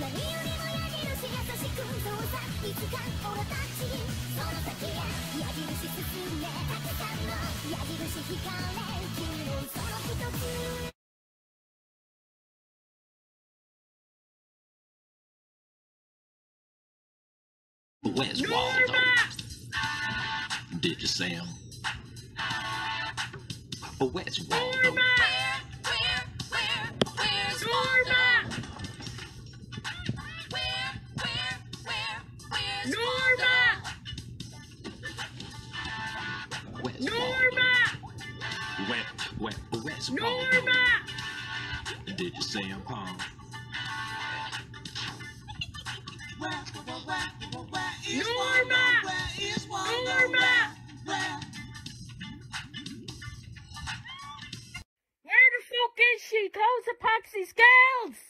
何よりも矢印優しくそうさいつか俺たちその先へ矢印進めたくさんの矢印引かれ君のその一つ Where's Waldo? Did you see him? Where's Waldo? Where's Waldo? Where, where, where's Waldo? Did you see him, huh? Where, where, where, where, where is? Where is Waldo? Where, where? Where the fuck is she? Close the Patsy scale!